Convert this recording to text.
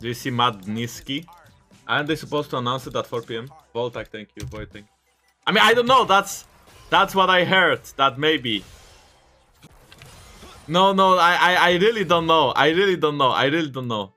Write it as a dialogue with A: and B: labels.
A: Do you see MAD Nisqy? Aren't they supposed to announce it at 4 p.m.? Voltak, thank you. Voiting. I mean, I don't know. That's that's what I heard. That maybe. No, no, I, I, I really don't know. I really don't know. I really don't know.